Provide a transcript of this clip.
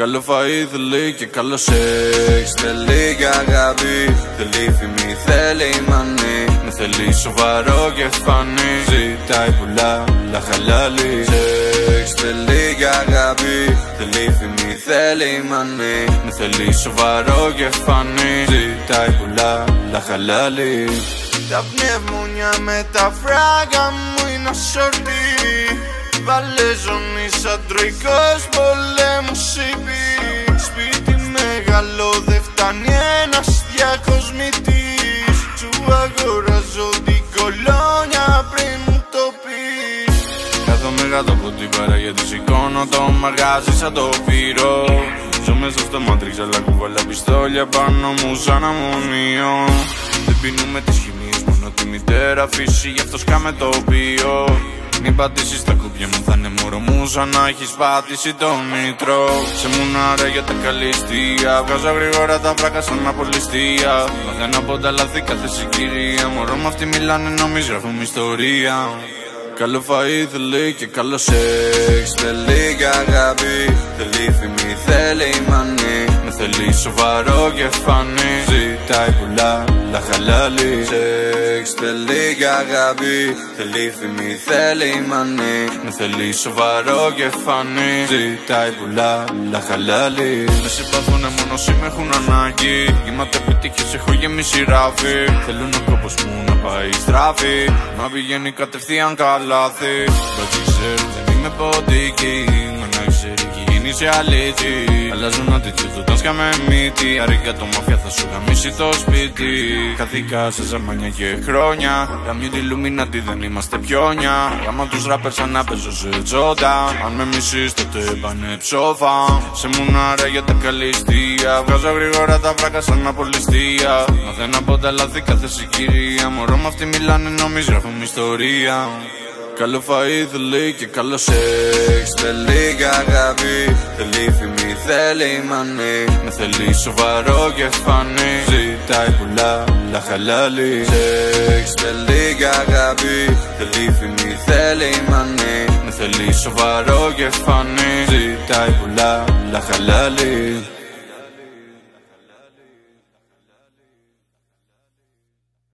Καλό φαΐ θέλει και καλό σεξ. Θέλει και αγάπη Θέλει φήμη, θέλει μανί Με θέλει σοβαρό και φανή Ζητάει πολλά, όλα χαλάλι. Σεξ θέλει και αγάπη Θέλει φήμη, θέλει μανί Με θέλει σοβαρό και φανή Ζητάει πολλά, όλα χαλάλι. Τα πνεύμονια με τα φράγκα μου είναι ασορτή Βάλε ζώνη σαν τροϊκός πολέμους είπε Σπίτι μεγάλο δεν φτάνει ένας διακοσμητής. Σου αγοράζω την κολόνια πριν μου το πεις. Κάθομαι κάτω από την παρά γιατί σηκώνω το μαγάζι σαν το πυρό Ζω μέσα στο μάτριξ αλλά κουβαλά πιστόλια πάνω μου σαν αμμονίο. Δεν πίνουμε τις χημίες μόνο τη μητέρα φύση γι' αυτό σκάμε το οποίο μην πατήσεις τα κουμπιά μου θα είναι μωρό μου. Σαν να έχεις πατήσει το μήτρο. Σε μουνάρα για τα καλυστία Βγάζω γρήγορα τα βράκα σαν απολυστία Μαθαίνω από τα λάθη κάθε συγκυρία. Μωρό με αυτή μιλάνε νομίζεις γράφουμε ιστορία. Καλό φαΐ θέλει και καλό σεξ. Θέλει και αγάπη Θέλει φήμη, θέλει μανί Με θέλει σοβαρό και φανή. Ζητάει πολλά, la χαλάλι Σεξ θέλει και αγάπη. Θέλει φήμη, θέλει μανί Με θέλει σοβαρό και φανή. Ζητάει πολλά, la χαλάλι Με συμπαθούνε μόνο όσοι με έχουν ανάγκη. Γεμάτα επιτυχίες έχω γεμίσει ράφι Θέλουν ο κόπος μου να πάει στράφη Να πηγαίνει κατευθείαν καλά λάθη Δεν ξέρω, δεν είμαι ποντική Μα να ξέρει έχει γίνει σε αλήτη. Αλλάζουν attitude όταν σκάμε μύτη. Αρικα το μαφιά θα σου γαμίσει το σπίτι. Καθήκα σε ζαμάνια και χρόνια. Γαμιού τη Λουμινάτη δεν είμαστε πιόνια. Γάμα τους ράπερ σαν να παίζω σε τζόντα. Αν με μισείς τότε πάνε ψόφα. Σε μουνάρα για τα καλυστία Βγάζω γρήγορα τα βράκα σαν απολυστία. Μαθαίνω από τα λάθη κάθε συγκυρία. Μωρό με αυτή μιλάνε νομίζεις γράφουμε ιστορία Καλό φαΐ θέλει και καλό σεξ. Θέλει και αγάπη Θέλει φήμη, θέλει μανί Με θέλει σοβαρό και φανή Ζητάει πολλά, όλα χαλάλι. Σεξ θέλει και αγάπη Θέλει φήμη, θέλει μανί Με θέλει σοβαρό και φανή Ζητάει πολλά, όλα χαλάλι